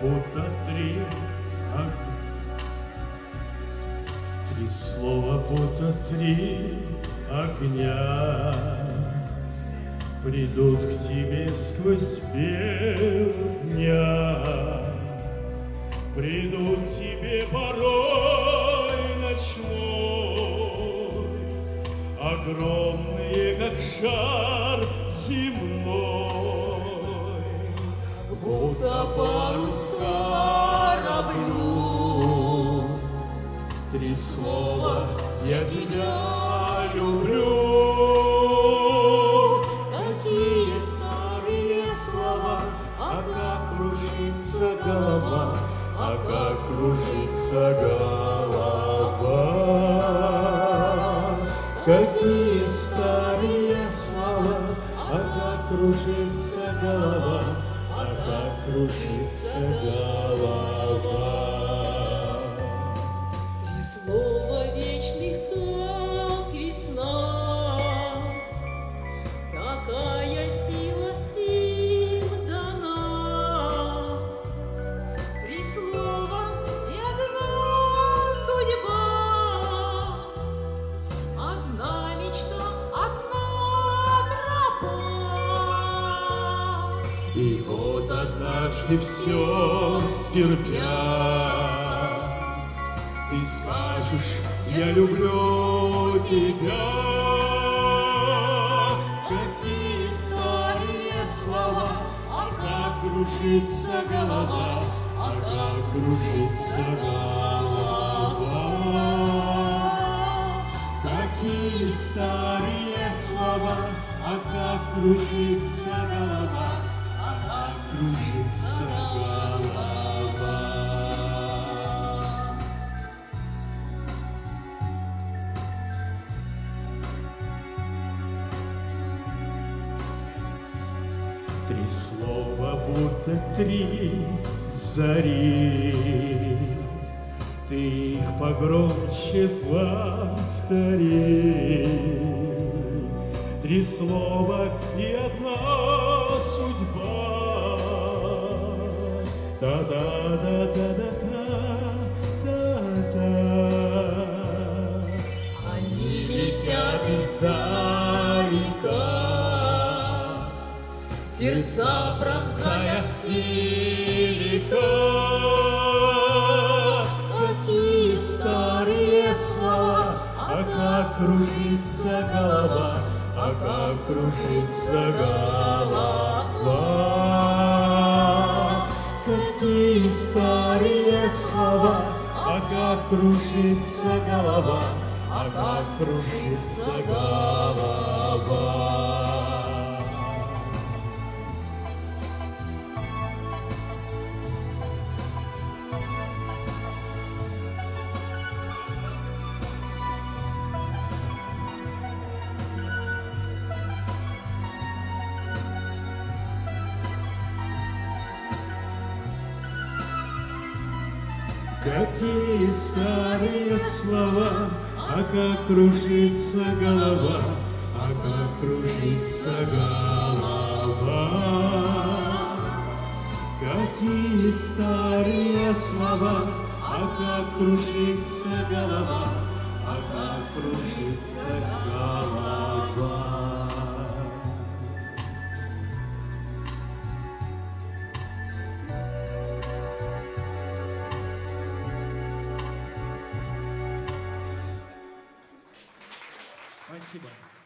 три огня. Три слова, будто три огня Придут к тебе сквозь белый дня Придут к тебе порой ночной Огромные, как шар земной Будто парус кораблю Три слова «Я тебя люблю» Какие старые слова А как кружится голова, а как кружится голова. Какие старые слова, а как кружится голова, а как кружится голова. Однажды все стерпя, Ты скажешь, я люблю тебя. Какие старые слова, а как кружится голова, а как кружится голова. Какие старые слова, а как кружится голова, а кружится голова. Три слова, будто три зари. Ты их погромче повтори. Три слова и одна издалека, сердца пронзая и. Какие старые слова, а как кружится голова, а как кружится голова. Кружится голова, а как кружится голова. Какие старые слова, а как кружится голова, а как кружится голова. Какие старые слова, а как кружится голова, а как кружится голова. 10 월.